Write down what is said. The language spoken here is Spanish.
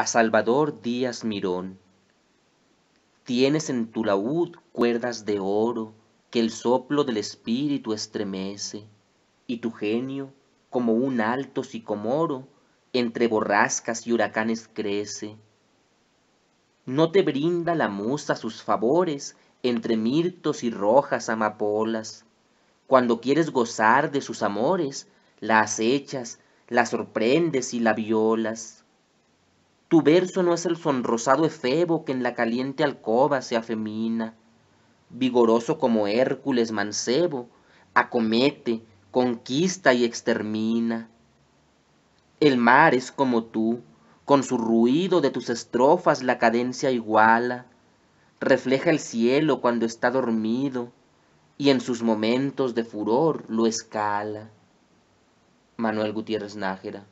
a Salvador Díaz Mirón. Tienes en tu laúd cuerdas de oro que el soplo del espíritu estremece, y tu genio, como un alto sicomoro, entre borrascas y huracanes crece. No te brinda la musa sus favores entre mirtos y rojas amapolas. Cuando quieres gozar de sus amores, la acechas, la sorprendes y la violas. Tu verso no es el sonrosado efebo que en la caliente alcoba se afemina, vigoroso como Hércules mancebo, acomete, conquista y extermina. El mar es como tú, con su ruido de tus estrofas la cadencia iguala, refleja el cielo cuando está dormido, y en sus momentos de furor lo escala. Manuel Gutiérrez Nájera